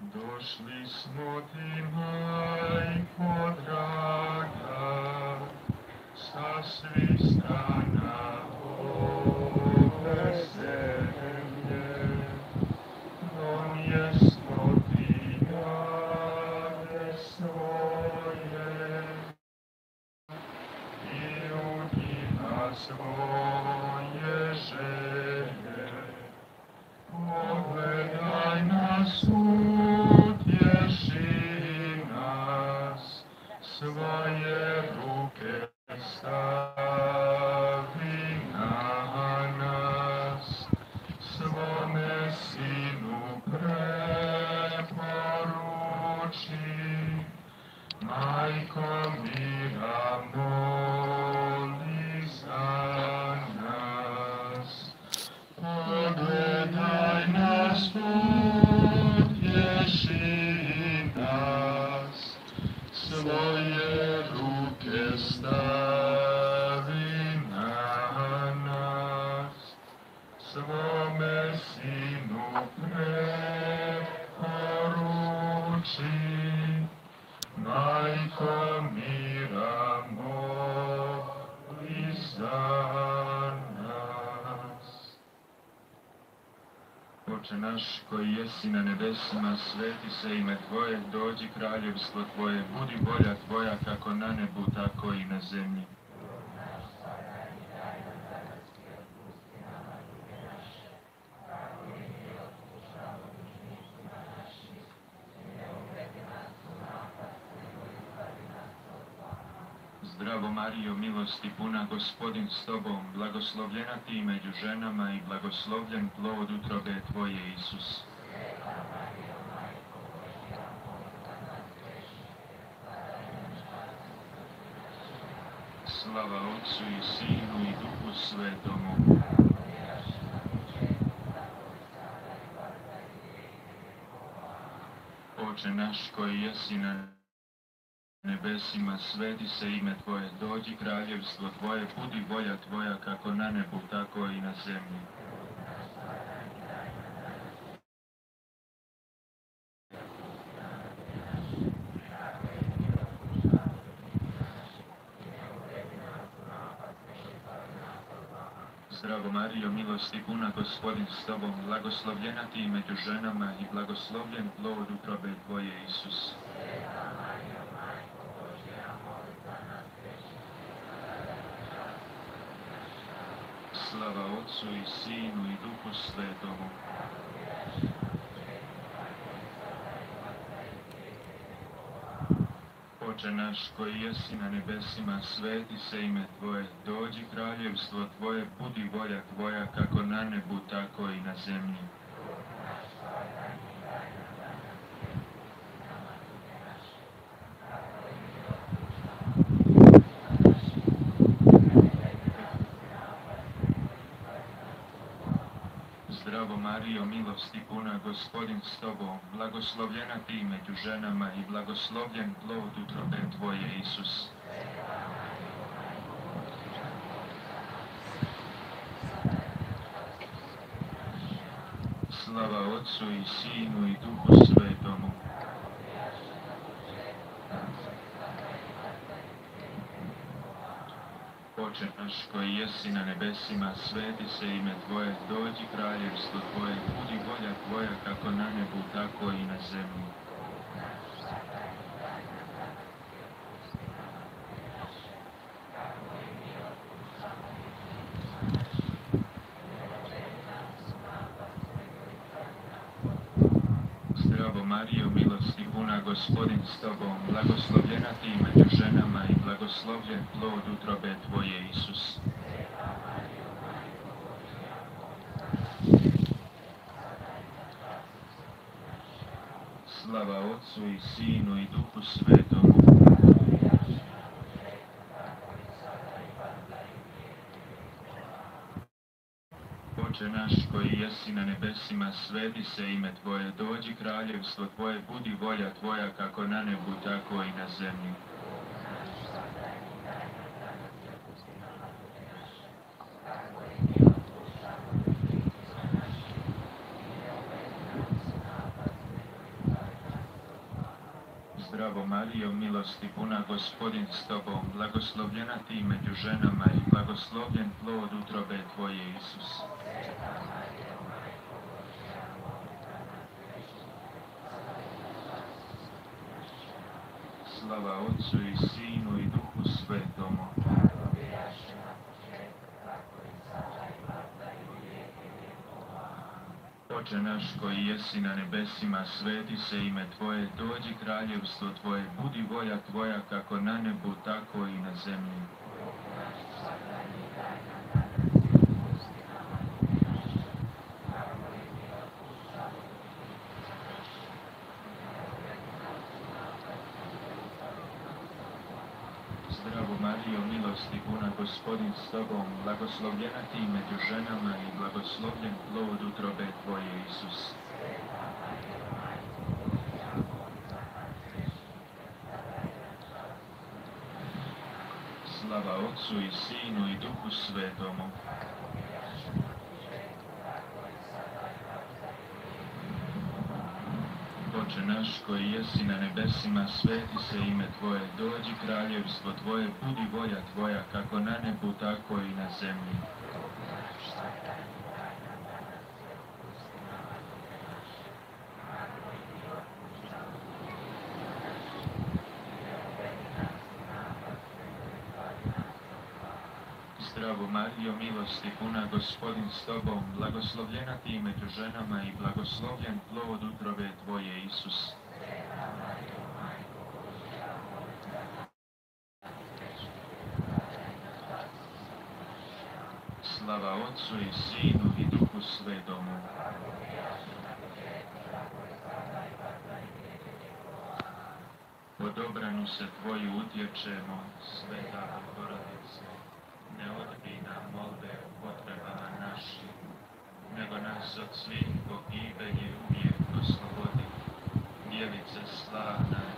Došli smo ti, majko draga, sa svih strana ove Naikon Bidambo. Oče naš koji jesi na nebesima, sveti se ime Tvoje, dođi kraljevstvo Tvoje, budi volja Tvoja kako na nebu, tako i na zemlji. Zdravo Marijo, milosti puna, gospodin s Tobom, blagoslovljena Ti među ženama i blagoslovljen plod utrobe Tvoje, Isus. Slava Otcu i Sinu i Duhu Svetomu. Oče naš koji jesi na nebesima, sveti se ime Tvoje, dođi kraljevstvo Tvoje, budi volja Tvoja kako na nebu, tako i na zemlji. Zdravo Marijo, milosti puna, gospodin s Tobom, blagoslovljena Ti među ženama i blagoslovljen plod utrobe Tvoje, Isus. Slava Otcu i Sinu i Duhu Svetomu. Oče naš koji jesi na nebesima, sveti se ime Tvoje, dođi kraljevstvo Tvoje, budi volja Tvoja kako na nebu, tako i na zemlji. Zdravo Marijo, milosti puna, gospodin s Tobom, blagoslovljena Ti među ženama i blagoslovljen plod utrobe Tvoje, Isus. Slava Otcu i Sinu i Duhu Svetomu. Oče naš koji jesi na nebesima, sveti se ime Tvoje, dođi kraljevstvo Tvoje, budi volja Tvoja kako na nebu, tako i na zemlji. Zdravo Marijo, milosti puna, gospodin s Tobom, blagoslovljena Ti među ženama i blagoslovljen plod utrobe Tvoje, Isus. Slava Otcu i Sinu i Duhu Svetomu. Oče naš koji jesi na nebesima, sveti se ime Tvoje, dođi kraljevstvo Tvoje, budi volja Tvoja kako na nebu, tako i na zemlji. Zdravo Marijo, milosti puna, gospodin s tobom, blagoslovljena ti među ženama i blagoslovljen plod utrobe tvoje, Isus. Slava Otcu i Sinu i Duhu Svetomu. Oče naš koji jesi na nebesima, sveti se ime Tvoje, dođi kraljevstvo Tvoje, budi volja Tvoja kako na nebu, tako i na zemlji. Zdravo Marijo, milosti puna, gospodin s tobom, blagoslovljena ti među ženama i blagoslovljen plod utrobe tvoje, Isus. Slava Otcu i Sinu i Duhu Svetomu. Oče naš koji jesi na nebesima, sveti se ime Tvoje, dođi kraljevstvo Tvoje, budi volja Tvoja, kako na nebu, tako i na zemlji. Zdravo Marijo, milosti puna, gospodin s tobom, blagoslovljena ti među ženama i blagoslovljen plod utrobe tvoje, Isus. Slava Otcu i Sinu i Duhu Svetomu. Pod obranu se Tvoju utječemo, Sveta Bogorodice. Ne odbij nam molbe o potrebama našim, nego nas od svih pogibelji uvijek oslobodi. Djevice slavna